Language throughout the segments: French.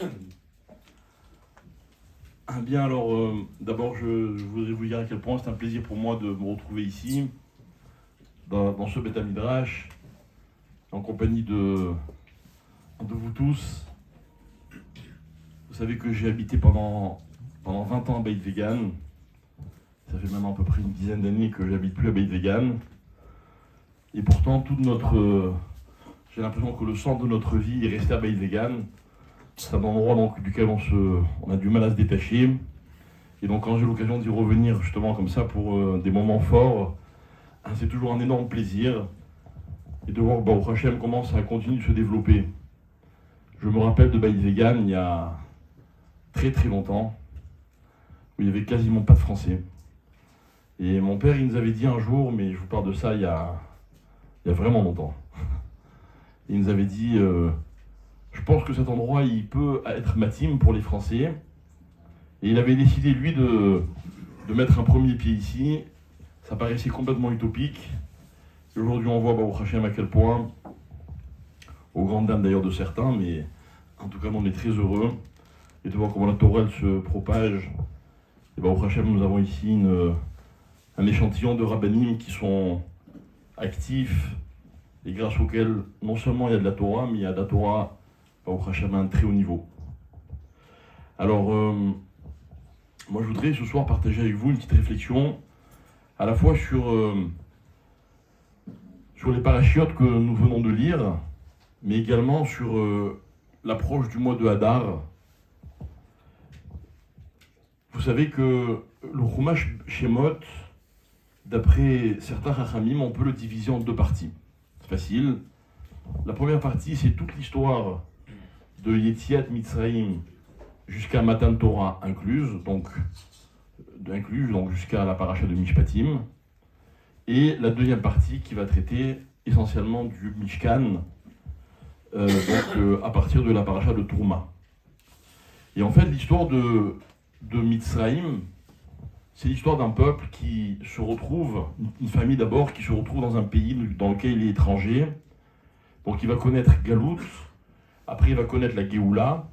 Ah bien alors, euh, d'abord je, voudrais vous dire à quel point c'est un plaisir pour moi de me retrouver ici, dans, ce Beth Midrash, en compagnie de, de vous tous. Vous savez que j'ai habité pendant, pendant 20 ans à Beit Vegan. Ça fait maintenant à peu près une dizaine d'années que j'habite plus à Beit Vegan. Et pourtant, toute notre, j'ai l'impression que le centre de notre vie est resté à Beit Vegan. C'est un endroit donc, duquel on, se, on a du mal à se détacher. Et donc quand j'ai l'occasion d'y revenir justement comme ça pour euh, des moments forts, hein, c'est toujours un énorme plaisir. Et de voir Baruch Hashem commence à continuer de se développer. Je me rappelle de Baïd Vegan il y a très très longtemps, où il n'y avait quasiment pas de français. Et mon père, il nous avait dit un jour, mais je vous parle de ça il y a, il y a vraiment longtemps. Il nous avait dit, euh, je pense que cet endroit, il peut être matim pour les Français. Et il avait décidé, lui, de, mettre un premier pied ici. Ça paraissait complètement utopique. Et Aujourd'hui, on voit Baruch Hashem à quel point, aux grandes dames d'ailleurs de certains, mais en tout cas, on est très heureux. Et de voir comment la Torah se propage. Et Baruch Hashem, nous avons ici un échantillon de rabbinim qui sont actifs et grâce auxquels non seulement il y a de la Torah, mais il y a de la Torah Baruch Hashem à un très haut niveau. Alors, euh, moi je voudrais ce soir partager avec vous une petite réflexion à la fois sur, euh, sur les parachiotes que nous venons de lire, mais également sur euh, l'approche du mois de Hadar. Vous savez que le Chumash Shemot, d'après certains Rachamim, on peut le diviser en deux parties. C'est facile. La première partie, c'est toute l'histoire de Yetziat Mitzrayim jusqu'à Matan Torah incluse, donc, incluse, donc jusqu'à la paracha de Mishpatim. Et la deuxième partie qui va traiter essentiellement du Mishkan, euh, donc euh, à partir de la paracha de Tourma. Et en fait, l'histoire de, de Mitzrayim, c'est l'histoire d'un peuple qui se retrouve, une famille d'abord, qui se retrouve dans un pays dans lequel il est étranger. Donc il va connaître Galout, après il va connaître la Géoula,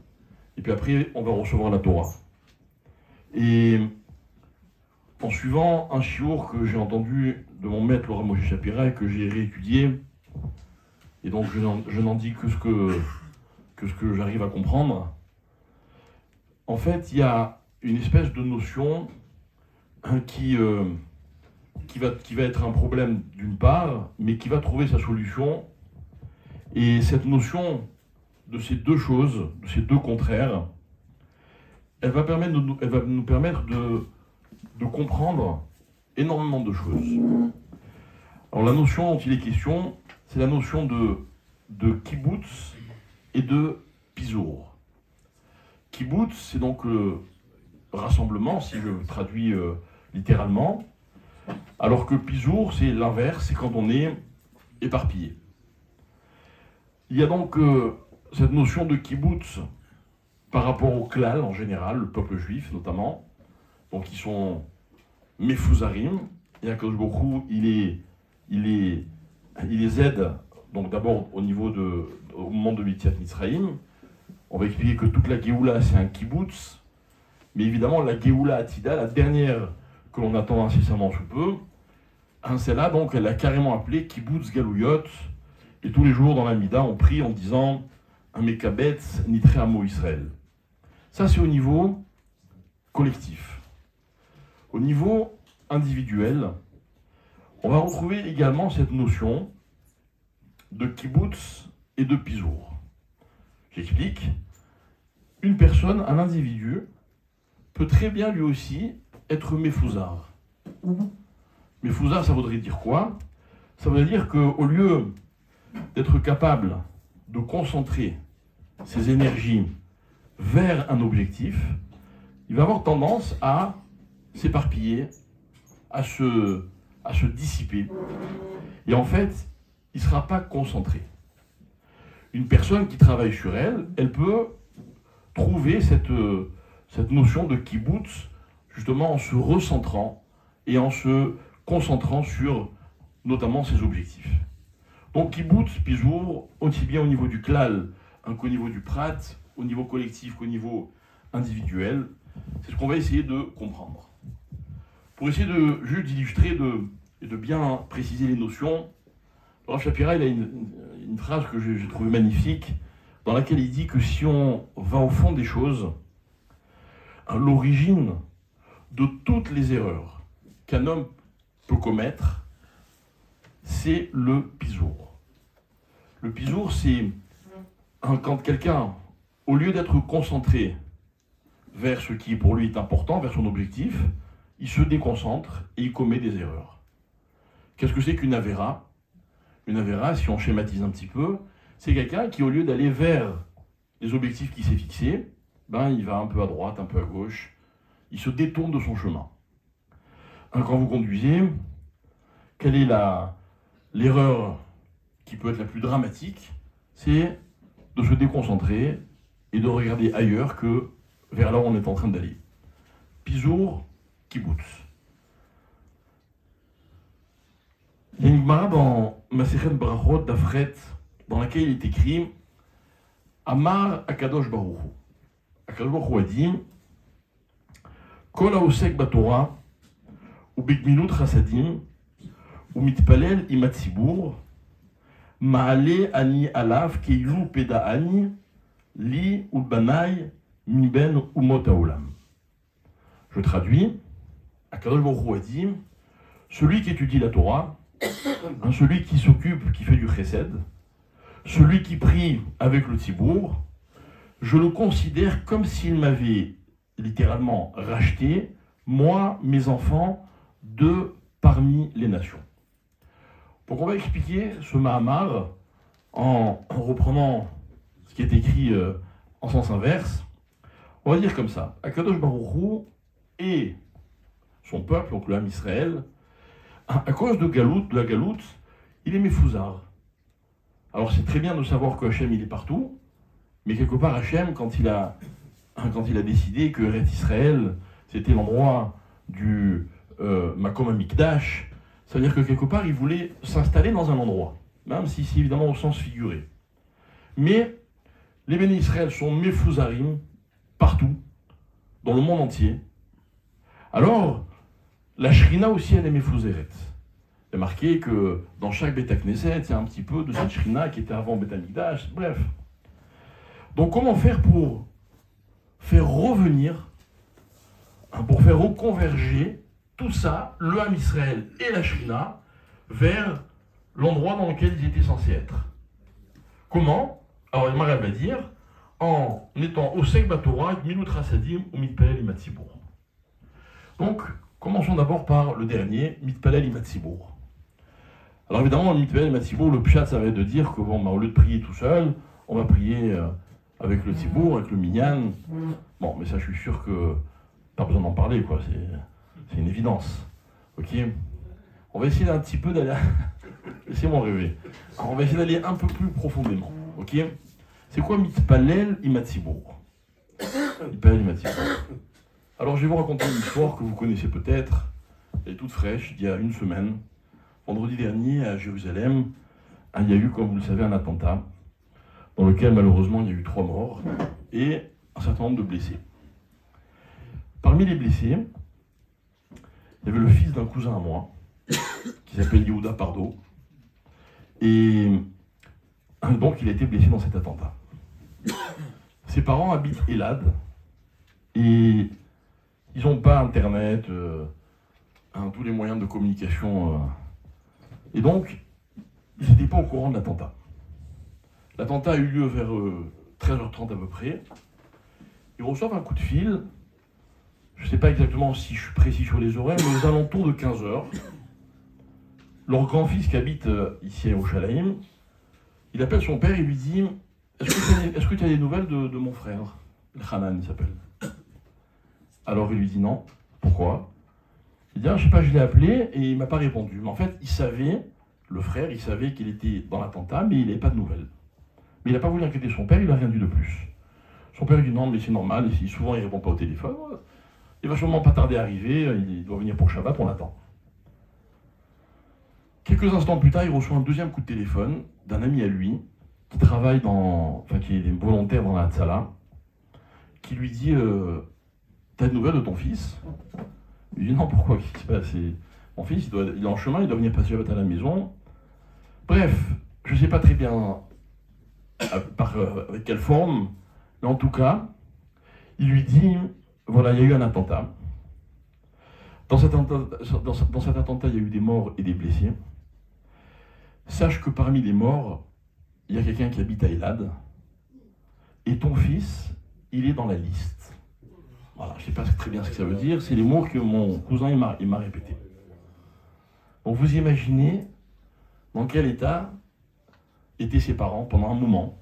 et puis après on va recevoir la Torah. Et en suivant un chiour que j'ai entendu de mon maître Laura Moshe Shapira et que j'ai réétudié, et donc je n'en- dis que ce que, que, ce que j'arrive à comprendre, en fait il y a une espèce de notion hein, qui, euh, qui, va, qui va être un problème d'une part, mais qui va trouver sa solution. Et cette notion de ces deux choses, de ces deux contraires, elle va, nous, permettre de, comprendre énormément de choses. Alors la notion dont il est question, c'est la notion de, kibbutz et de pizour. Kibbutz, c'est donc le rassemblement, si je traduis euh, littéralement, alors que pizour, c'est l'inverse, c'est quand on est éparpillé. Il y a donc euh, cette notion de kibbutz par rapport au klal en général, le peuple juif notamment, donc ils sont mefouzarim, et Akadosh il est, il est, il les aide, donc d'abord au niveau de, au moment de Mitziat Mitzrayim, on va expliquer que toute la Géoula c'est un kibbutz, mais évidemment la Géoula Atida, la dernière que l'on attend incessamment sous peu, hein, celle-là donc elle a carrément appelé kibbutz Galouyot, et tous les jours dans la Mida on prie en disant un Mekabetz Nitre Amo Israël. Ça c'est au niveau collectif. Au niveau individuel, on va retrouver également cette notion de kibbutz et de pizour. J'explique. Une personne, un individu, peut très bien lui aussi être méfouzard. Méfouzard, ça voudrait dire quoi? Ça voudrait dire qu'au lieu d'être capable de concentrer ses énergies vers un objectif, il va avoir tendance à s'éparpiller, à se, à se dissiper. Et en fait, il ne sera pas concentré. Une personne qui travaille sur elle, elle peut trouver cette, cette notion de kibbutz justement en se recentrant et en se concentrant sur notamment ses objectifs. Donc kibbutz, pizour, aussi bien au niveau du klal qu'au niveau du prat, au niveau collectif qu'au niveau individuel. C'est ce qu'on va essayer de comprendre. Pour essayer de juste d'illustrer de, et de bien préciser les notions, Rav Shapira a une, phrase que j'ai trouvée magnifique, dans laquelle il dit que si on va au fond des choses, l'origine de toutes les erreurs qu'un homme peut commettre, c'est le pisour. Le pisour, c'est quand quelqu'un, au lieu d'être concentré vers ce qui pour lui est important, vers son objectif, il se déconcentre et il commet des erreurs. Qu'est-ce que c'est qu'une avéra? Une avéra, si on schématise un petit peu, c'est quelqu'un qui, au lieu d'aller vers les objectifs qu'il s'est fixés, ben, il va un peu à droite, un peu à gauche, il se détourne de son chemin. Hein, quand vous conduisez, quelle est l'erreur qui peut être la plus dramatique? C'est de se déconcentrer et de regarder ailleurs que vers là où on est en train d'aller. Pizour, kibbutz. Il y a une dans Masechet Brachot d'Afret, dans laquelle il est écrit Amar Akadosh Baruch Akadosh Baruch a dit Kol haosek batora, ou bigminut chasadim, ou mitpalel imatzibur, maale ani alaf keilu peda ani, li ulbanai miben. Je traduis, Akadosh Baruch a dit Celui qui étudie la Torah, hein, celui qui s'occupe, qui fait du chesed, celui qui prie avec le tibour, je le considère comme s'il m'avait littéralement racheté, moi, mes enfants, de parmi les nations. Donc on va expliquer ce Mahamar en, reprenant ce qui est écrit euh, en sens inverse. On va dire comme ça, Akadosh Baruch et son peuple, donc l'âme Israël, à, cause de Galout, de la Galoute, il est méfouzard. Alors c'est très bien de savoir que Hachem il est partout, mais quelque part Hachem, quand il a, quand il a décidé que Ret Israël, c'était l'endroit du euh, Makom Amikdash, ça veut dire que quelque part il voulait s'installer dans un endroit, même si c'est évidemment au sens figuré. Mais les bénis Israël sont mefouzarim partout, dans le monde entier. Alors, la Shrina aussi, elle est mefouzeret. Il est marqué que dans chaque Beta Knesset, il y a un petit peu de cette Shrina qui était avant Beta Mikdash, bref. Donc comment faire pour faire revenir, pour faire reconverger tout ça, le Ham Israël et la Shrina, vers l'endroit dans lequel ils étaient censés être Comment? Alors il va dire, en étant au Sek Batora, Milut Rasadim ou Mitpalel. Donc, commençons d'abord par le dernier, Mitpalel Imatsibour. Alors évidemment, Mitpalel Imatsibour, le pshat, ça va être de dire que bon, bah, au lieu de prier tout seul, on va prier euh, avec le Tzibour, avec le Minyan. Bon, mais ça, je suis sûr que pas besoin d'en parler, quoi. C'est une évidence. Ok On va essayer un petit peu d'aller. Laissez-moi rêver. on va essayer d'aller un peu plus profondément. Ok C'est quoi Mitpalel Imatsibour Mitpalel Imatsibour. Alors, je vais vous raconter une histoire que vous connaissez peut-être. Elle est toute fraîche, d'il y a une semaine. Vendredi dernier, à Jérusalem, il y a eu, comme vous le savez, un attentat dans lequel malheureusement il y a eu trois morts et un certain nombre de blessés. Parmi les blessés, il y avait le fils d'un cousin à moi, qui s'appelle Yehuda Pardo, et donc il a été blessé dans cet attentat. Ses parents habitent Elad, et ils n'ont pas Internet, euh, hein, tous les moyens de communication. Euh. et donc, ils n'étaient pas au courant de l'attentat. L'attentat a eu lieu vers 13h30 euh, à peu près. Ils reçoivent un coup de fil. Je ne sais pas exactement si je suis précis sur les horaires, mais aux alentours de 15h. Leur grand-fils qui habite euh, ici au Shalaim, il appelle son père et lui dit Est-ce que tu as, des nouvelles de, mon frère? Hanan, il s'appelle. Alors il lui dit non. Pourquoi? Il dit ah, Je sais pas, je l'ai appelé et il m'a pas répondu. Mais en fait, il savait, le frère, il savait qu'il était dans l'attentat, mais il n'avait pas de nouvelles. Mais il n'a pas voulu inquiéter son père, il n'a rien dit de plus. Son père lui dit non, mais c'est normal, souvent il ne répond pas au téléphone. Il va sûrement pas tarder à arriver, il doit venir pour Shabbat, on l'attend. Quelques instants plus tard, il reçoit un deuxième coup de téléphone d'un ami à lui, qui travaille dans. enfin, qui est volontaire dans la Hatzala, qui lui dit euh, T'as de nouvelles de ton fils? Il dit Non, pourquoi? Qu'est-ce qui se passe? Mon fils, il, doit, il, est en chemin, il doit venir passer à la maison. Bref, je ne sais pas très bien par, avec quelle forme, mais en tout cas, il lui dit Voilà, il y a eu un attentat. Dans cet, attentat, il y a eu des morts et des blessés. Sache que parmi les morts, il y a quelqu'un qui habite à Elad. Et ton fils, il est dans la liste. Voilà, je ne sais pas très bien ce que ça veut dire. C'est les mots que mon cousin m'a répété. Donc vous imaginez dans quel état étaient ses parents pendant un moment.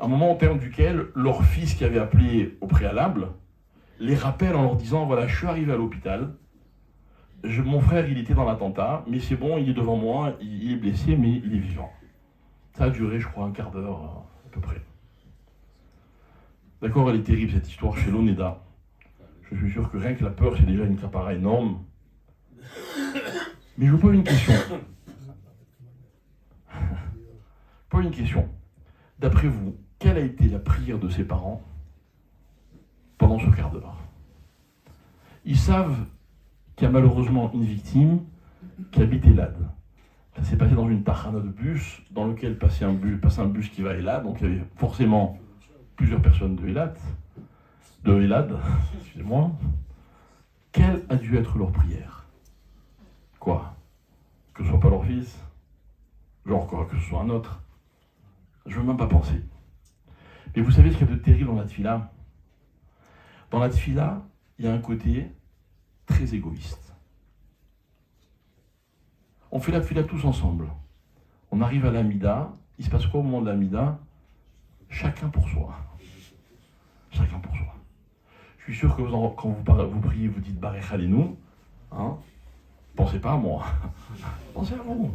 Un moment au terme duquel leur fils qui avait appelé au préalable les rappelle en leur disant voilà, je suis arrivé à l'hôpital, mon frère il était dans l'attentat, mais c'est bon, il est devant moi, il, est blessé, mais il est vivant. Ça a duré, je crois, un quart d'heure à peu près. D'accord, elle est terrible cette histoire chez l'Oneda. Je suis sûr que rien que la peur, c'est déjà une capara énorme. Mais je vous pose une question. Pas une question. D'après vous, quelle a été la prière de ses parents? Pendant ce quart d'heure. Ils savent qu'il y a malheureusement une victime qui habite Elad. Ça s'est passé dans une tachana de bus, dans lequel passait un bus, passait un bus qui va à Elad, donc il y avait forcément plusieurs personnes de Elad, de Elad, excusez-moi. Quelle a dû être leur prière? Quoi? Que ce soit pas leur fils? Genre quoi Que ce soit un autre Je veux même pas penser. Mais vous savez ce qu'il y a de terrible dans la tfila dans la tfila, il y a un côté très égoïste. On fait la tfila tous ensemble. On arrive à l'amida. Il se passe quoi au moment de l'amida? Chacun pour soi. Chacun pour soi. Je suis sûr que quand vous, priez, vous dites nous. Hein? Pensez pas à moi. Pensez à vous.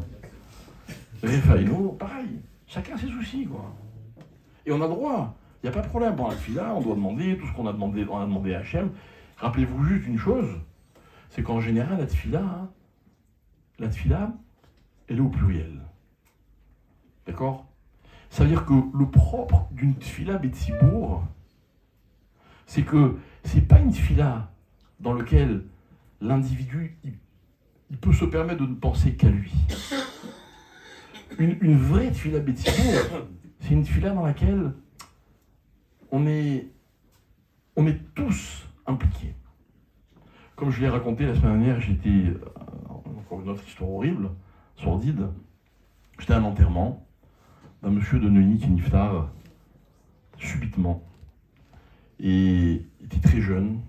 nous, pareil. Chacun ses soucis, quoi. Et on a droit. Il n'y a pas de problème. La fila, on doit demander tout ce qu'on a demandé, on a demandé à Hachem. Rappelez-vous juste une chose, c'est qu'en général, la tfila, la tfila, elle est au pluriel. D'accord? Ça veut dire que le propre d'une tfila Betsibourg, c'est que c'est pas une tfila dans laquelle l'individu il, peut se permettre de ne penser qu'à lui. Une, vraie tfila Betsibourg, c'est une tfila dans laquelle on est, tous impliqués. Comme je l'ai raconté la semaine dernière, j'étais, euh, encore une autre histoire horrible, sordide, j'étais à un enterrement d'un monsieur de Neuilly qui niftar subitement. Et il était très jeune.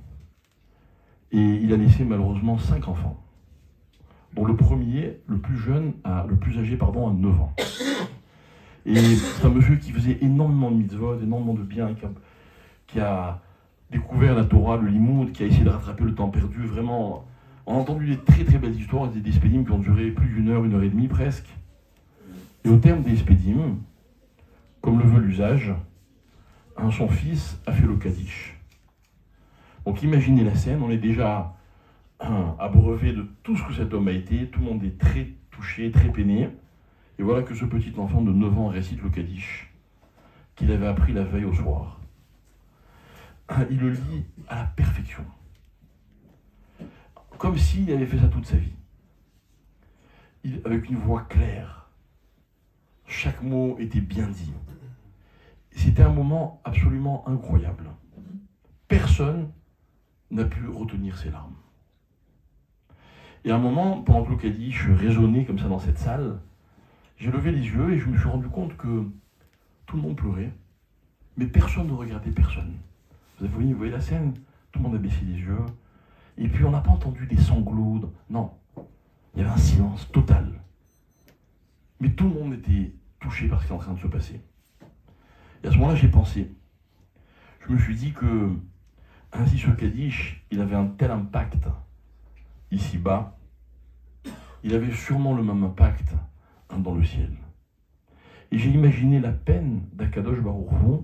Et il a laissé malheureusement cinq enfants. Dont le premier, le plus jeune, a, le plus âgé, pardon, a 9 ans. Et c'est un monsieur qui faisait énormément de mitzvot, énormément de bien, qui a, découvert la Torah, le limoud, qui a essayé de rattraper le temps perdu. Vraiment, on a entendu des très très belles histoires, des, des spédimes qui ont duré plus d'une heure, une heure et demie presque. Et au terme des spédimes, comme le veut l'usage, son fils a fait le Kaddish. Donc imaginez la scène, on est déjà abreuvé de tout ce que cet homme a été, tout le monde est très touché, très peiné. Et voilà que ce petit enfant de 9 ans récite le Kaddish qu'il avait appris la veille au soir. Il le lit à la perfection. Comme s'il avait fait ça toute sa vie. avec une voix claire. Chaque mot était bien dit. C'était un moment absolument incroyable. Personne n'a pu retenir ses larmes. Et à un moment, pendant que le Kaddish résonnait comme ça dans cette salle, j'ai levé les yeux et je me suis rendu compte que tout le monde pleurait, mais personne ne regardait personne. Vous avez vous voyez la scène? Tout le monde a baissé les yeux. Et puis on n'a pas entendu des sanglots. Non. Il y avait un silence total. Mais tout le monde était touché par ce qui est en train de se passer. Et à ce moment-là, j'ai pensé. Je me suis dit que ainsi ce Kaddish, il avait un tel impact ici-bas. Il avait sûrement le même impact dans le ciel. Et j'ai imaginé la peine d'Akadosh Baruch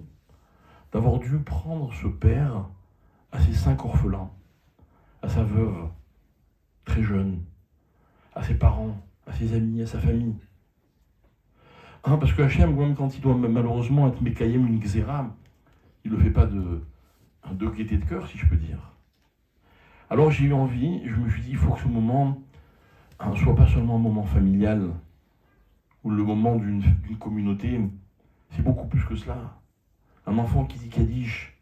d'avoir dû prendre ce père à ses cinq orphelins, à sa veuve, très jeune, à ses parents, à ses amis, à sa famille. Hein, parce que Hachem, même quand il doit malheureusement être Mekayem une xéra, il ne le fait pas de, de gaieté de cœur, si je peux dire. Alors j'ai eu envie, je me suis dit, il faut que ce moment ne soit pas seulement un moment familial, ou le moment d'une communauté, c'est beaucoup plus que cela. Un enfant qui dit Kaddish,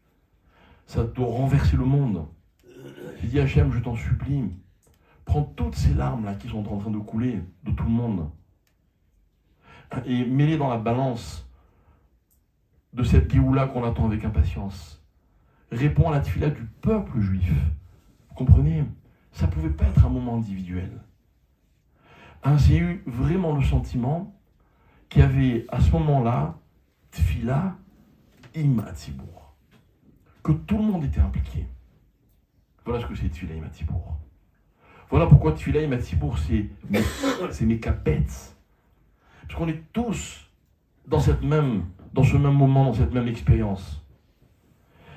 ça doit renverser le monde. J'ai dit Hachem, je t'en supplie, prends toutes ces larmes-là qui sont en train de couler de tout le monde et mets-les dans la balance de cette Géoula qu'on attend avec impatience. Réponds à la tefila du peuple juif. Vous comprenez? Ça ne pouvait pas être un moment individuel. Hein, j'ai eu vraiment le sentiment qu'il y avait à ce moment-là tefila im Que tout le monde était impliqué. Voilà ce que c'est tefila im Voilà pourquoi tefila im c'est mes, mes capettes. Parce qu'on est tous dans cette même dans ce même moment, dans cette même expérience.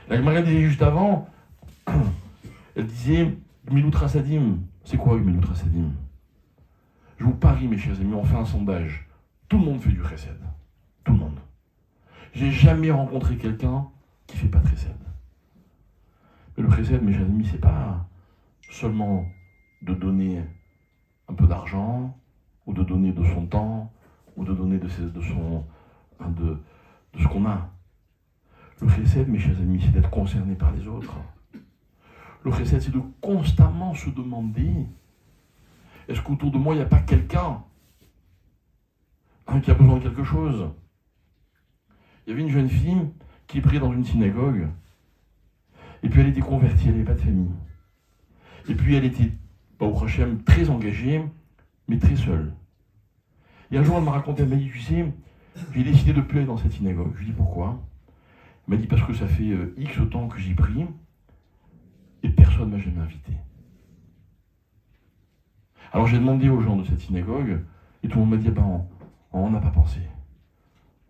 La Gemara disait juste avant, elle disait. C'est quoi Miloutra Sadim Je vous parie, mes chers amis, on fait un sondage. Tout le monde fait du chesed. Tout le monde. J'ai jamais rencontré quelqu'un qui ne fait pas de chesed. Mais le chesed, mes chers amis, c'est pas seulement de donner un peu d'argent, ou de donner de son temps, ou de donner de, son, de ce qu'on a. Le chesed, mes chers amis, c'est d'être concerné par les autres. Le chesed, c'est de constamment se demander est-ce qu'autour de moi, il n'y a pas quelqu'un qui a besoin de quelque chose Il y avait une jeune fille qui prise dans une synagogue, et puis elle était convertie, elle n'avait pas de famille. Et puis elle était, au Hachem, très engagée, mais très seule. Et un jour, elle m'a raconté, elle m'a dit, tu sais, j'ai décidé de ne plus dans cette synagogue. Je lui dis pourquoi? Il m'a dit parce que ça fait euh, X temps que j'y prie et personne ne m'a jamais invité. Alors j'ai demandé aux gens de cette synagogue et tout le monde m'a dit ah ben, on n'a pas pensé.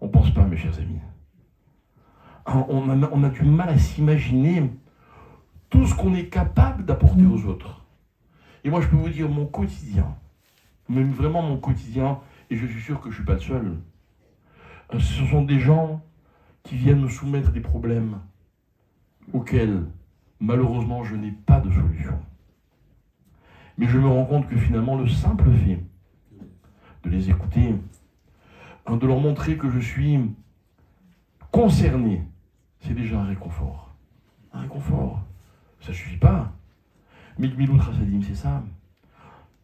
On ne pense pas, mes chers amis. Ah, on a, du mal à s'imaginer tout ce qu'on est capable d'apporter aux autres. Et moi, je peux vous dire mon quotidien, même vraiment mon quotidien, et je suis sûr que je ne suis pas le seul. Euh, ce sont des gens qui viennent me soumettre des problèmes auxquels, malheureusement, je n'ai pas de solution. Mais je me rends compte que finalement, le simple fait de les écouter, hein, de leur montrer que je suis concerné, c'est déjà un réconfort. Un réconfort. Ça ne suffit pas. Mais Milout Rasadim, c'est ça.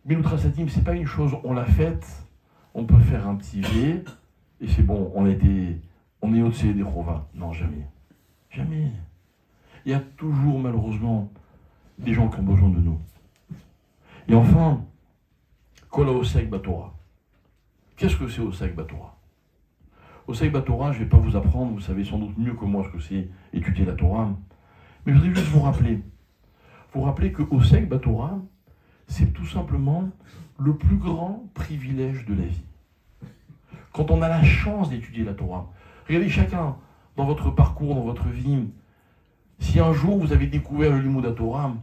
Milout Rasadim, c'est pas une chose, on l'a faite, on peut faire un petit V, et c'est bon, on, est on est au-dessus des. Non, jamais. Jamais. Il y a toujours, malheureusement, des gens qui ont besoin de nous. Et enfin, Kola Osek Batora. Qu'est-ce que c'est Osek Batora? Osek Batora, je ne vais pas vous apprendre, vous savez sans doute mieux que moi ce que c'est étudier la Torah. Mais je voudrais juste vous rappeler. Vous rappeler que Osek Batora, c'est tout simplement le plus grand privilège de la vie quand on a la chance d'étudier la Torah. Regardez chacun dans votre parcours, dans votre vie. Si un jour vous avez découvert le limo de la Torah,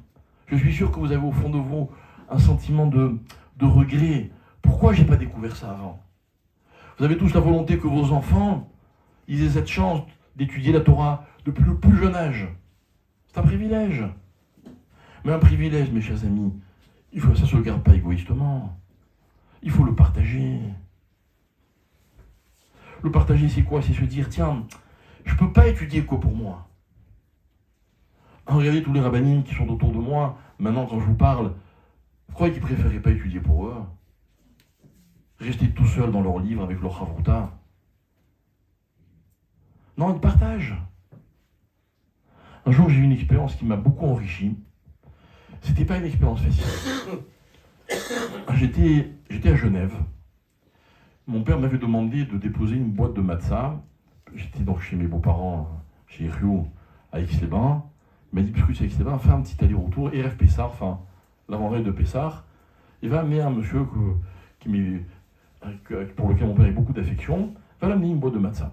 je suis sûr que vous avez au fond de vous un sentiment de, de regret. Pourquoi j'ai pas découvert ça avant? Vous avez tous la volonté que vos enfants ils aient cette chance d'étudier la Torah depuis le plus jeune âge. C'est un privilège. Mais un privilège, mes chers amis, il faut, ça ne se regarde pas égoïstement. Il faut le partager. Le partager, c'est quoi? C'est se dire, tiens, je ne peux pas étudier quoi pour moi. Regardez tous les rabbinines qui sont autour de moi, maintenant quand je vous parle, vous croyez qu'ils préféraient pas étudier pour eux? Rester tout seuls dans leur livre avec leur chavruta Non, ils partagent. Un jour, j'ai eu une expérience qui m'a beaucoup enrichi. C'était pas une expérience facile. J'étais, j'étais à Genève mon père m'avait demandé de déposer une boîte de matzah. J'étais donc chez mes beaux-parents, chez Rio, à Aix-les-Bains. Il m'a dit, puisque à Aix-les-Bains, fais un petit aller-retour, RF Pessar, enfin, l'avant-veille de Pessar. Il va amener un monsieur qui pour lequel mon père a beaucoup d'affection, va l'amener une boîte de matzah.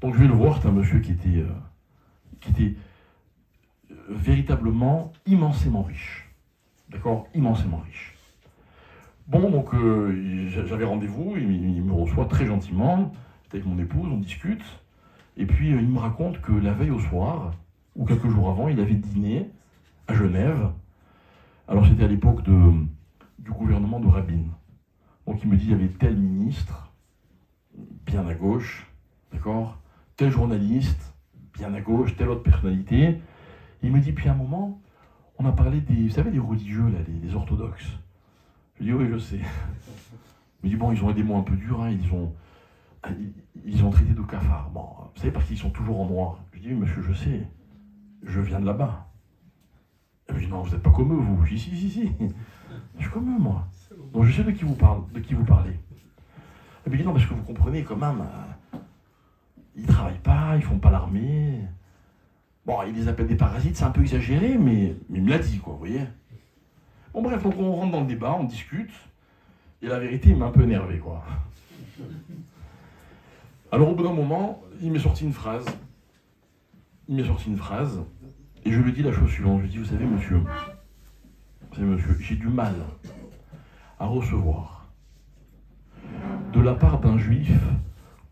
Donc je vais le voir, c'est un monsieur qui était, euh, euh, véritablement immensément riche. D'accord? Immensément riche. Bon, donc euh, j'avais rendez-vous, il, me reçoit très gentiment, avec mon épouse, on discute, et puis il me raconte que la veille au soir, ou quelques jours avant, il avait dîné à Genève. Alors c'était à l'époque du gouvernement de Rabin. Donc il me dit, il y avait tel ministre, bien à gauche, d'accord? Tel journaliste, bien à gauche, telle autre personnalité. Il me dit, puis à un moment, on a parlé des, vous savez, les religieux, là, les, orthodoxes. Je dis, oui, je sais. Il me dit, bon, ils ont des mots un peu durs, hein, ils ont ils ont traité de cafards. Bon, vous savez, parce qu'ils sont toujours en noir. Je dis, monsieur, je sais, je viens de là-bas. Il me dit, non, vous n'êtes pas comme eux, vous. Je dis, si, si, si. Je suis comme eux, moi. Donc je sais de qui vous, parlez. Il me dit, non, parce que vous comprenez quand même, euh, ils travaillent pas, ils font pas l'armée. Bon, ils les appellent des parasites, c'est un peu exagéré, mais, mais il me l'a dit, quoi, vous voyez. Bon, bref, on rentre dans le débat, on discute. Et la vérité, il m'a un peu énervé, quoi. Alors au bout d'un moment, il m'est sorti une phrase. Il m'est sorti une phrase. Et je lui dis la chose suivante. Je lui dis, vous savez, monsieur, vous savez, monsieur, j'ai du mal à recevoir de la part d'un juif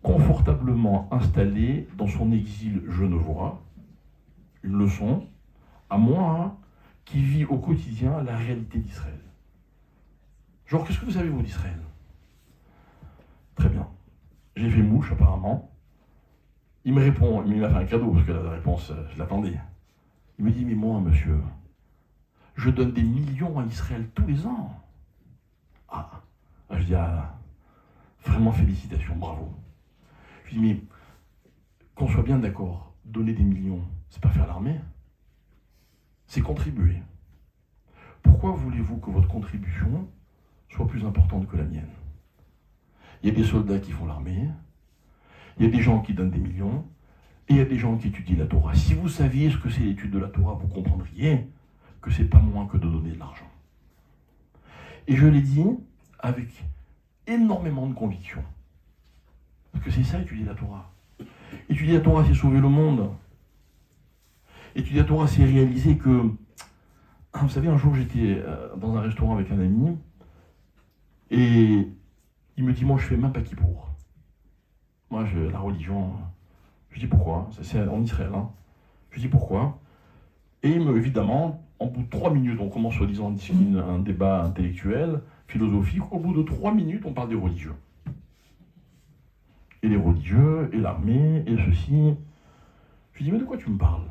confortablement installé dans son exil genevois une leçon à moi qui vit au quotidien la réalité d'Israël. Genre, qu'est-ce que vous savez, vous, d'Israël? Très bien. J'ai fait mouche apparemment. Il me répond, il m'a fait un cadeau parce que la réponse, euh, je l'attendais. Il me dit, mais moi, monsieur, je donne des millions à Israël tous les ans. Ah, ah je dis, ah, vraiment félicitations, bravo. Je dis, mais qu'on soit bien d'accord, donner des millions, c'est pas faire l'armée, c'est contribuer. Pourquoi voulez-vous que votre contribution soit plus importante que la mienne? Il y a des soldats qui font l'armée, il y a des gens qui donnent des millions, et il y a des gens qui étudient la Torah. Si vous saviez ce que c'est l'étude de la Torah, vous comprendriez que c'est pas moins que de donner de l'argent. Et je l'ai dit avec énormément de conviction. Parce que c'est ça, étudier la Torah. Étudier la Torah, c'est sauver le monde. Étudier la Torah, c'est réaliser que. Vous savez, un jour, j'étais euh, dans un restaurant avec un ami, et il me dit, moi, je fais même pas pour. Moi, je, la religion, je dis pourquoi C'est en Israël. Hein. Je dis pourquoi Et évidemment, en bout de trois minutes, on commence soi-disant un débat intellectuel, philosophique. Au bout de trois minutes, on parle des religieux. Et les religieux, et l'armée, et ceci. Je lui dis, mais de quoi tu me parles?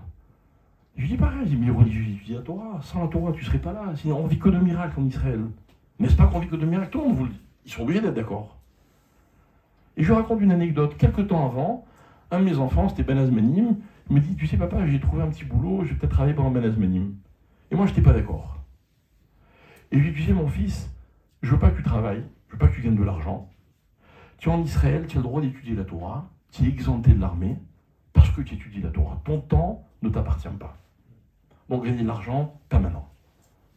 Je lui dis pareil, je dis, mais les religieux étudient la Torah. Sans la Torah, tu serais pas là. Sinon, on vit que de miracles en Israël. N'est-ce pas qu'on vit que de miracles? Tout vous le dit. Ils sont obligés d'être d'accord. Et je raconte une anecdote. Quelques temps avant, un de mes enfants, c'était Ben Azmanim, me dit Tu sais, papa, j'ai trouvé un petit boulot, je vais peut-être travailler pendant Ben Azmanim. Et moi, je n'étais pas d'accord. Et je lui dis Tu sais, mon fils, je ne veux pas que tu travailles, je veux pas que tu gagnes de l'argent. Tu es en Israël, tu as le droit d'étudier la Torah, tu es exempté de l'armée, parce que tu étudies la Torah. Ton temps ne t'appartient pas. Donc, gagner de l'argent, pas maintenant.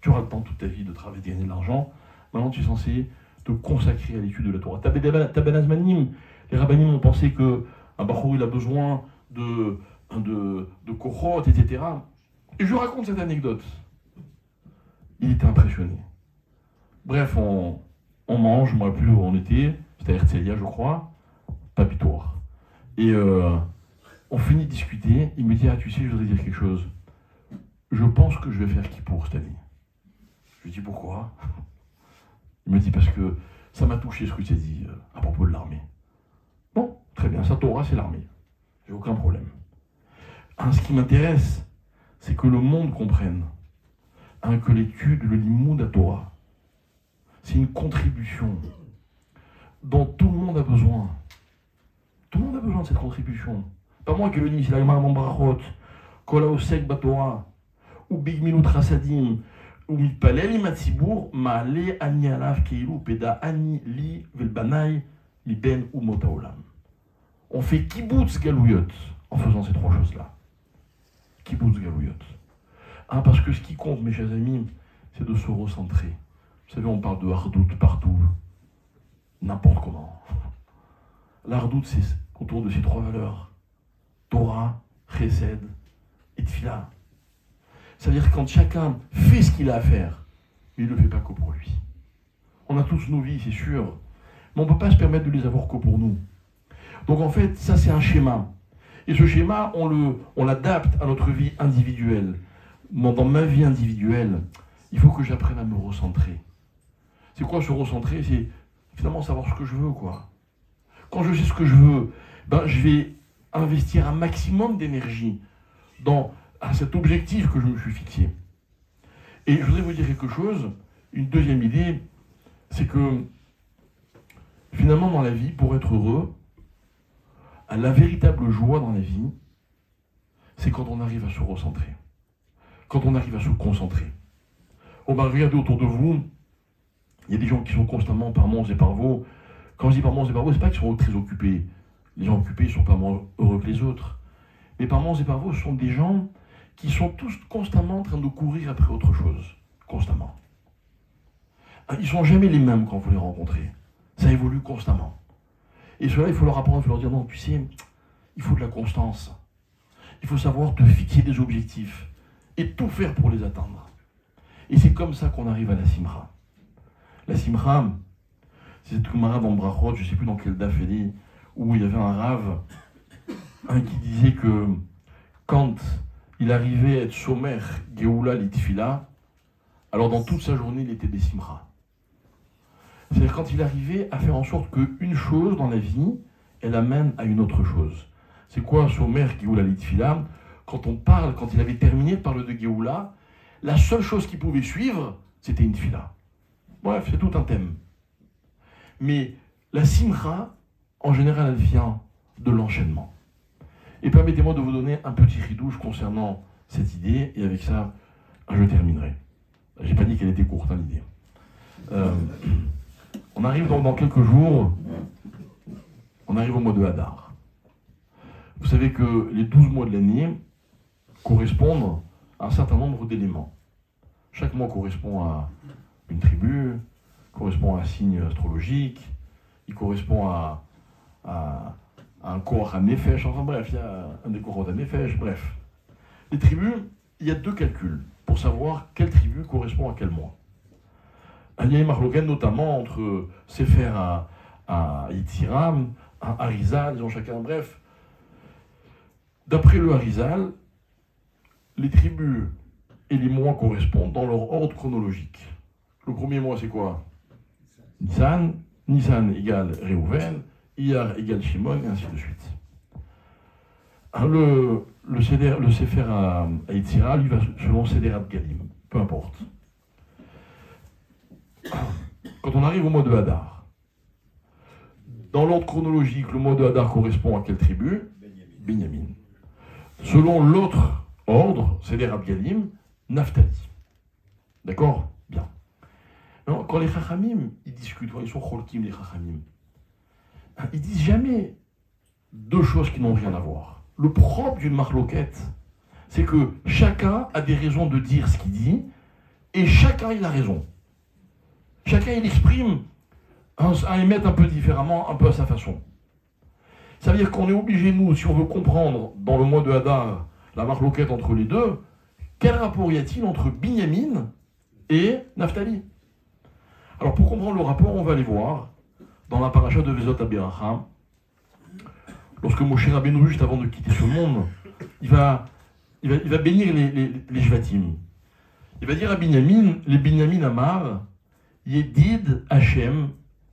Tu auras le temps toute ta vie de travailler, de gagner de l'argent. Maintenant, tu es censé te consacrer à l'étude de la Torah. Tabanazmanim, les rabbinim ont pensé que un il a besoin de, de, etc. Et je raconte cette anecdote. Il était impressionné. Bref, on, on mange, moi plus où on était, c'était à Herzliya, je crois, pas Pitoire. Et euh, on finit de discuter, il me dit, ah tu sais, je voudrais dire quelque chose. Je pense que je vais faire qui pour cette année. Je lui dis pourquoi? Il me dit parce que ça m'a touché ce que tu as dit euh, à propos de l'armée. Bon, très bien, ça Torah, c'est l'armée. J'ai aucun problème. ce qui m'intéresse, c'est que le monde comprenne que l'étude, le limoud Torah, c'est une contribution dont tout le monde a besoin. Tout le monde a besoin de cette contribution. Pas moi qui le dis, c'est la Brachot, Kola Osek Batora, ou Big Minut Rasadim, on fait kibbutz galouyot en faisant ces trois choses-là. Kibbutz galouyot. Ah, parce que ce qui compte, mes chers amis, c'est de se recentrer. Vous savez, on parle de hardout partout, n'importe comment. L'ardout, c'est autour de ces trois valeurs Torah, Chesed et Tfila. C'est-à-dire quand chacun fait ce qu'il a à faire, il ne le fait pas que pour lui. On a tous nos vies, c'est sûr, mais on ne peut pas se permettre de les avoir que pour nous. Donc en fait, ça c'est un schéma. Et ce schéma, on l'adapte à notre vie individuelle. Dans ma vie individuelle, il faut que j'apprenne à me recentrer. C'est quoi se recentrer? C'est finalement savoir ce que je veux, quoi. Quand je sais ce que je veux, ben, je vais investir un maximum d'énergie dans cet objectif que je me suis fixé. Et je voudrais vous dire quelque chose, une deuxième idée, c'est que finalement dans la vie, pour être heureux, la véritable joie dans la vie, c'est quand on arrive à se recentrer, quand on arrive à se concentrer. On va regarder autour de vous, il y a des gens qui sont constamment par mons et par vaux. Quand je dis par mons et par vaux, c'est pas qu'ils sont très occupés. Les gens occupés ne sont pas moins heureux que les autres. Mais par mons et par vaux, ce sont des gens qui sont tous constamment en train de courir après autre chose. Constamment. Ils ne sont jamais les mêmes quand vous les rencontrez. Ça évolue constamment. Et cela, il faut leur apprendre, il faut leur dire non, tu sais, il faut de la constance. Il faut savoir te fixer des objectifs et tout faire pour les atteindre. Et c'est comme ça qu'on arrive à la Simra. La Simra, c'est cette Kumara dans Brachot, je ne sais plus dans quel daf où il y avait un rave qui disait que quand il arrivait à être sommaire, Geoula Litfila, alors dans toute sa journée, il était des Simra. C'est-à-dire quand il arrivait à faire en sorte qu'une chose dans la vie, elle amène à une autre chose. C'est quoi sommaire Geoula Litfila Quand on parle, quand il avait terminé de parler de Geoula, la seule chose qui pouvait suivre, c'était une fila. Bref, c'est tout un thème. Mais la simra, en général, elle vient de l'enchaînement. Et permettez-moi de vous donner un petit ridouche concernant cette idée, et avec ça, je terminerai. J'ai pas dit qu'elle était courte, hein, l'idée. Euh, on arrive donc dans quelques jours, on arrive au mois de Hadar. Vous savez que les 12 mois de l'année correspondent à un certain nombre d'éléments. Chaque mois correspond à une tribu, correspond à un signe astrologique, il correspond à, un corps à Nefesh, enfin bref, il y a un des corps à Nefesh, bref. Les tribus, il y a deux calculs pour savoir quelle tribu correspond à quel mois. Il y notamment entre Sefer à, à Yitziram, à Harizal, ils ont chacun, bref. D'après le Harizal, les tribus et les mois correspondent dans leur ordre chronologique. Le premier mois, c'est quoi? Nissan. Nissan égale Réhouven. Iyar égale Shimon, et ainsi de suite. Le, le, Sefer à, à Yitzira, lui, va selon Seder Galim. Peu importe. Quand on arrive au mois de Hadar, dans l'ordre chronologique, le mois de Hadar correspond à quelle tribu? Benjamin. Selon l'autre ordre, Seder Galim, Naftali. D'accord? Bien. quand les Chachamim, ils discutent, ils sont Cholkim, les Chachamim, hein, ils disent jamais deux choses qui n'ont rien à voir. Le propre d'une marloquette, c'est que chacun a des raisons de dire ce qu'il dit, et chacun il a raison. Chacun il exprime à émettre un peu différemment, un peu à sa façon. Ça veut dire qu'on est obligé, nous, si on veut comprendre dans le mois de Hadar la marloquette entre les deux, quel rapport y a-t-il entre Binyamin et Naphtali? Alors pour comprendre le rapport, on va aller voir dans la paracha de Vezot Abiracham, lorsque Moshe Rabbeinu, juste avant de quitter ce monde, il va, il bénir les, les, Il va dire à Binyamin, les Binyamin Amar, Yedid Hashem,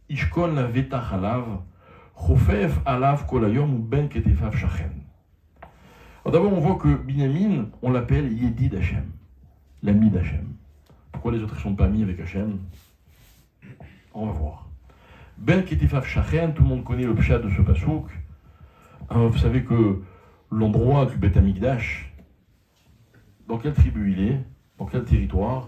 Ishkon la Vetach alav, Chofef alav kolayom ou ben ketefav shachen. D'abord, on voit que Binyamin, on l'appelle Yedi d'Hachem, l'ami d'Hachem. Pourquoi les autres ne sont pas amis avec Hachem? On va voir. Ben Ketifaf Shachen, tout le monde connaît le pshat de ce pasouk. Hein, vous savez que l'endroit du Beth Amikdash, dans quelle tribu il est? Dans quel territoire?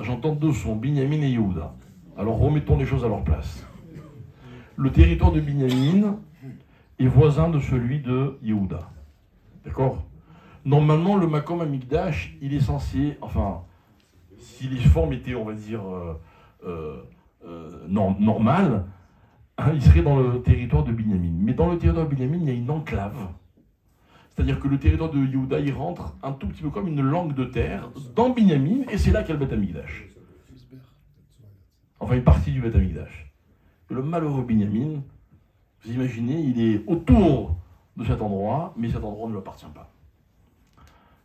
J'entends deux sons, Binyamin et Yehuda. Alors remettons les choses à leur place. Le territoire de Binyamin, est voisin de celui de Yehuda. D'accord? Normalement, le Makom Amigdash, il est censé, enfin, si les formes étaient, on va dire, euh, euh, euh, normales, hein, il serait dans le territoire de Binyamin. Mais dans le territoire de Binyamin, il y a une enclave. C'est-à-dire que le territoire de Yehuda, il rentre un tout petit peu comme une langue de terre dans Binyamin, et c'est là a le Beth Amigdash. Enfin, une partie du Beth Amigdash. Le malheureux Binyamin, imaginez, il est autour de cet endroit, mais cet endroit ne lui appartient pas.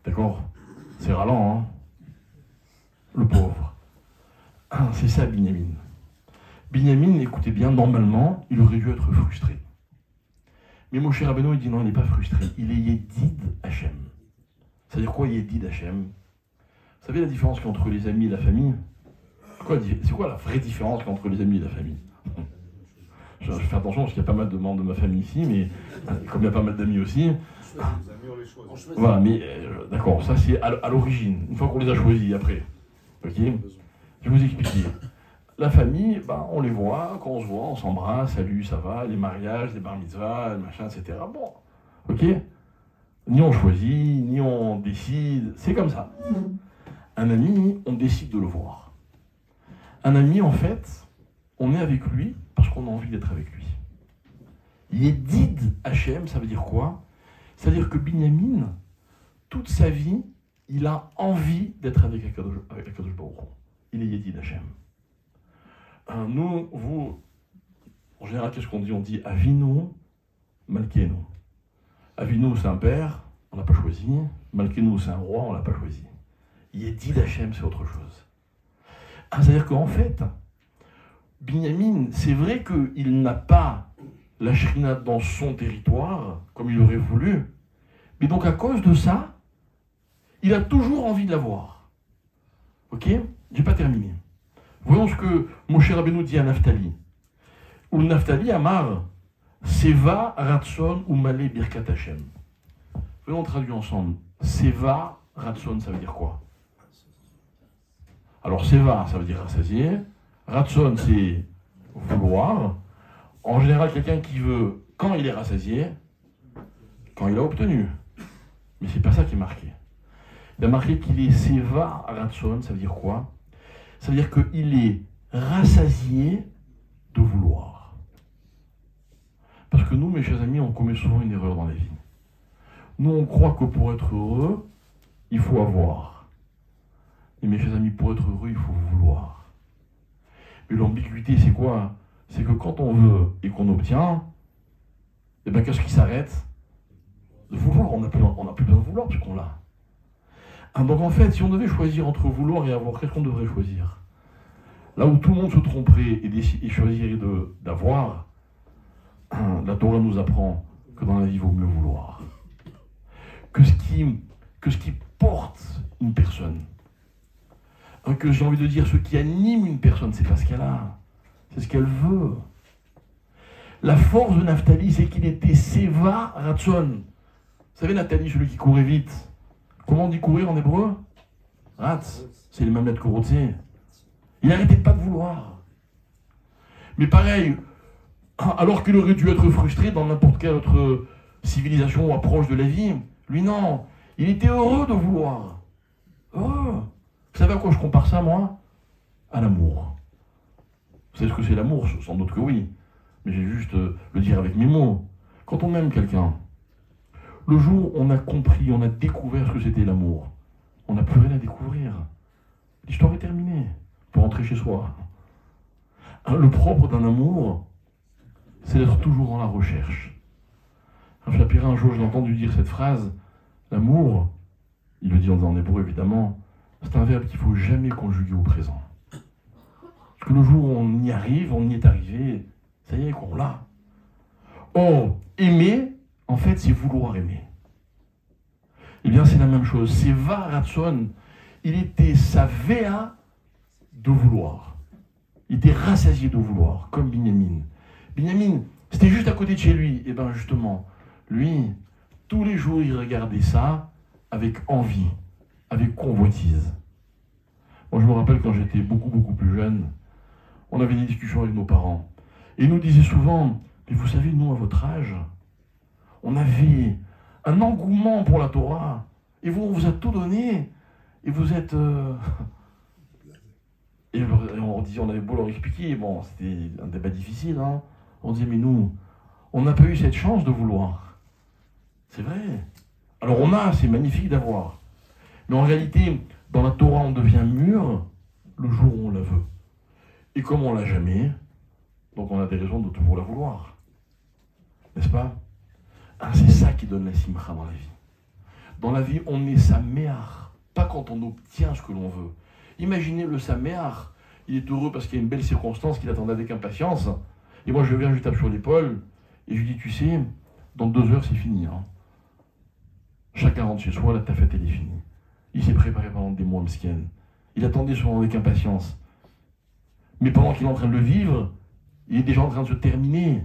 D'accord? C'est ralent, hein? Le pauvre. Ah, c'est ça, Binyamin. Binyamin, écoutez bien, normalement, il aurait dû être frustré. Mais mon cher Rabbeinu, il dit non, il n'est pas frustré. Il est Yedid Hachem. C'est-à-dire quoi Yedid Hachem? Vous savez la différence entre les amis et la famille? C'est quoi la vraie différence entre les amis et la famille? Je, fais attention parce qu'il y a pas mal de membres de ma famille ici, mais comme il y a pas mal d'amis aussi. Voilà, mais euh, d'accord, ça c'est à, l'origine, une fois qu'on les a choisis après. Ok? Je vais vous expliquer. La famille, ben, on les voit, quand on se voit, on s'embrasse, salut, ça va, les mariages, les bar mitzvahs, machin, etc. Bon, ok? Ni on choisit, ni on décide, c'est comme ça. Un ami, on décide de le voir. Un ami, en fait, on est avec lui parce qu'on a envie d'être avec lui. Yedid Hachem, ça veut dire quoi? C'est-à-dire que Binyamin, toute sa vie, il a envie d'être avec Akadosh Il est Yedid Hachem. Euh, nous, vous, en général, qu'est-ce qu'on dit? On dit Avinu, Malkenu. Avinu, c'est un père, on l'a pas choisi. Malkenu, c'est un roi, on l'a pas choisi. Yedid Hachem, c'est autre chose. Ah, c'est-à-dire qu'en fait, Binyamin, c'est vrai qu'il n'a pas la Shrina dans son territoire, comme il aurait voulu, mais donc à cause de ça, il a toujours envie de l'avoir. Ok? J'ai pas terminé. Voyons ce que Moshe Rabbeinu dit à Naftali. Ou Naftali Amar, Seva Ratson ou Malé Birkat Hashem. Voyons traduire ensemble. Seva Ratson, ça veut dire quoi? Alors Seva, ça veut dire rassasier. Ratson, c'est vouloir. En général, quelqu'un qui veut quand il est rassasié, quand il a obtenu. Mais c'est pas ça qui est marqué. Il a marqué qu'il est Seva Ratson, ça veut dire quoi? Ça veut dire qu'il est rassasié de vouloir. Parce que nous, mes chers amis, on commet souvent une erreur dans la vie. Nous, on croit que pour être heureux, il faut avoir. Et mes chers amis, pour être heureux, il faut vouloir. L'ambiguïté, c'est quoi? C'est que quand on veut et qu'on obtient, eh bien, qu'est-ce qui s'arrête? De vouloir. On n'a plus, besoin de vouloir puisqu'on l'a. Ah, donc en fait, si on devait choisir entre vouloir et avoir, qu'est-ce qu'on devrait choisir? Là où tout le monde se tromperait et, choisirait d'avoir, la Torah nous apprend que dans la vie, il vaut mieux vouloir. Que ce qui porte une personne, Hein, que j'ai envie de dire, ce qui anime une personne, c'est pas ce qu'elle a, c'est ce qu'elle veut. La force de Naphtali, c'est qu'il était Seva Ratson. Vous savez, Nathalie, celui qui courait vite. Comment on dit courir en hébreu? Ratz. C'est les mêmes lettres que Il n'arrêtait pas de vouloir. Mais pareil, alors qu'il aurait dû être frustré dans n'importe quelle autre civilisation ou approche de la vie, lui non. Il était heureux de vouloir. Heureux. Vous savez à quoi je compare ça, moi? À l'amour. Vous savez ce que c'est l'amour? Sans doute que oui. Mais j'ai juste euh, le dire avec mes mots. Quand on aime quelqu'un, le jour où on a compris, on a découvert ce que c'était l'amour, on n'a plus rien à découvrir. L'histoire est terminée. Pour rentrer chez soi. Hein, le propre d'un amour, c'est d'être toujours dans la recherche. Shapira, un jour, j'ai entendu dire cette phrase L'amour, il le dit en hébreu évidemment, c'est un verbe qu'il ne faut jamais conjuguer au présent. Parce que le jour où on y arrive, on y est arrivé, ça y est, qu'on l'a. Or, aimer, en fait, c'est vouloir aimer. Eh bien, c'est la même chose. C'est Varatson, il était sa VA de vouloir. Il était rassasié de vouloir, comme Binyamin. Binyamin, c'était juste à côté de chez lui. Eh bien, justement, lui, tous les jours, il regardait ça avec envie avec convoitise. Moi, je me rappelle quand j'étais beaucoup, beaucoup plus jeune, on avait des discussions avec nos parents. Et ils nous disaient souvent, mais vous savez, nous, à votre âge, on avait un engouement pour la Torah. Et vous, on vous a tout donné. Et vous êtes... Euh, et on, dit, on avait beau leur expliquer, bon, c'était un débat difficile, hein. On disait, mais nous, on n'a pas eu cette chance de vouloir. C'est vrai. Alors on a, c'est magnifique d'avoir. Mais en réalité, dans la Torah, on devient mûr le jour où on la veut. Et comme on l'a jamais, donc on a des raisons de toujours la vouloir. N'est-ce pas? Ah, c'est ça qui donne la simcha dans la vie. Dans la vie, on est sa mère, pas quand on obtient ce que l'on veut. Imaginez le saméar, il est heureux parce qu'il y a une belle circonstance qu'il attendait avec impatience. Et moi, je viens, je tape sur l'épaule et je lui dis, tu sais, dans deux heures, c'est fini. Hein. Chacun rentre chez soi, là, ta fête, elle est finie. Il s'est préparé pendant des mois, Msken. Il attendait souvent avec impatience. Mais pendant qu'il est en train de le vivre, il est déjà en train de se terminer.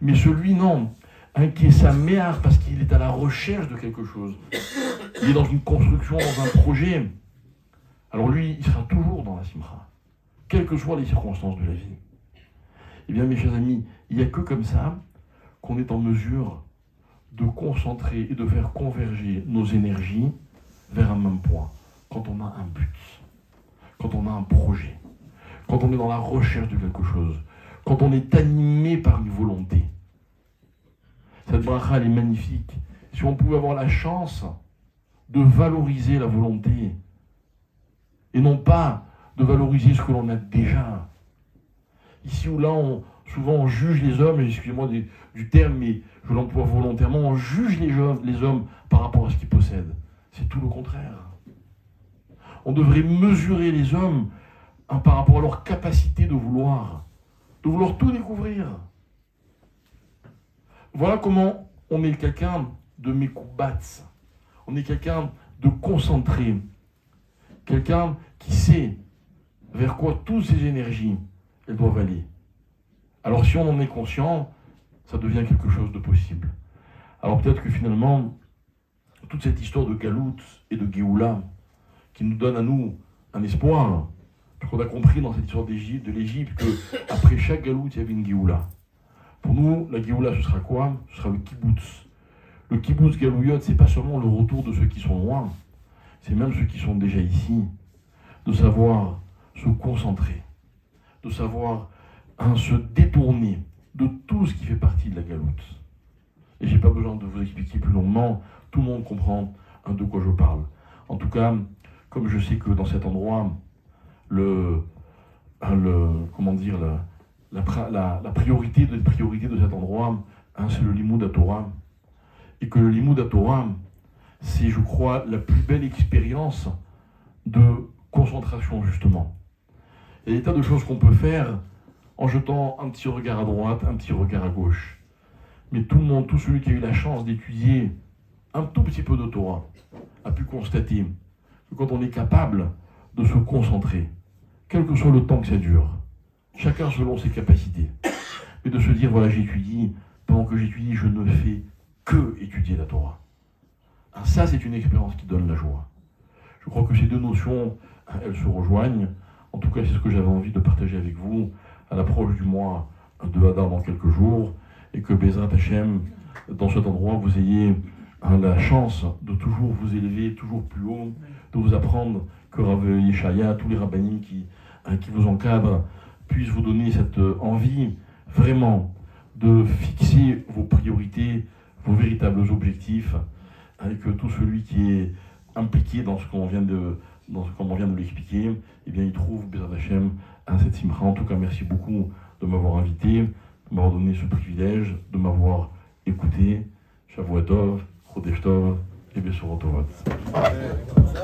Mais celui, non, inquiet sa mère parce qu'il est à la recherche de quelque chose. Il est dans une construction, dans un projet. Alors lui, il sera toujours dans la simra, quelles que soient les circonstances de la vie. Eh bien, mes chers amis, il n'y a que comme ça qu'on est en mesure de concentrer et de faire converger nos énergies vers un même point. Quand on a un but, quand on a un projet, quand on est dans la recherche de quelque chose, quand on est animé par une volonté. Cette bracha, elle est magnifique. Si on pouvait avoir la chance de valoriser la volonté, et non pas de valoriser ce que l'on a déjà. Ici ou là, on, souvent on juge les hommes, excusez-moi du, terme, mais je l'emploie volontairement, on juge les, les hommes par rapport à ce qu'ils possèdent. C'est tout le contraire. On devrait mesurer les hommes hein, par rapport à leur capacité de vouloir, de vouloir tout découvrir. Voilà comment on est quelqu'un de Mekoubat. On est quelqu'un de concentré. Quelqu'un qui sait vers quoi toutes ces énergies elles doivent aller. Alors si on en est conscient, ça devient quelque chose de possible. Alors peut-être que finalement, toute cette histoire de Galout et de Géoula, qui nous donne à nous un espoir, parce qu'on a compris dans cette histoire de l'Égypte qu'après chaque Galout, il y avait une Géoula. Pour nous, la Géoula, ce sera quoi? Ce sera le kibbutz. Le kibbutz Galouyot, c'est pas seulement le retour de ceux qui sont loin, c'est même ceux qui sont déjà ici, de savoir se concentrer, de savoir hein, se détourner de tout ce qui fait partie de la galoute. Et j'ai pas besoin de vous expliquer plus longuement, tout le monde comprend hein, de quoi je parle. En tout cas, comme je sais que dans cet endroit, le, hein, le comment dire, la, priorité de cet endroit, c'est le limoud à Torah, et que le limoud à Torah, c'est, je crois, la plus belle expérience de concentration, justement. Il y a des tas de choses qu'on peut faire en jetant un petit regard à droite, un petit regard à gauche. Mais tout le monde, tout celui qui a eu la chance d'étudier un tout petit peu de Torah, a pu constater que quand on est capable de se concentrer, quel que soit le temps que ça dure, chacun selon ses capacités, mais de se dire, voilà, j'étudie, pendant que j'étudie, je ne fais que étudier la Torah. Ah, ça, c'est une expérience qui donne la joie. Je crois que ces deux notions, hein, elles se rejoignent. En tout cas, c'est ce que j'avais envie de partager avec vous à l'approche du mois de Hadar dans quelques jours. Et que Bezrat Hashem, dans cet endroit, vous ayez hein, la chance de toujours vous élever, toujours plus haut, de vous apprendre que Rav Yeshaya, tous les rabbinim qui, hein, qui vous encadrent, puissent vous donner cette envie vraiment de fixer vos priorités, vos véritables objectifs, avec tout celui qui est impliqué dans ce qu'on vient de, dans ce qu'on vient de l'expliquer, eh bien, il trouve Bezat Hashem à cette simcha. En tout cas, merci beaucoup de m'avoir invité, de m'avoir donné ce privilège, de m'avoir écouté. Shavuot од што ќе ви.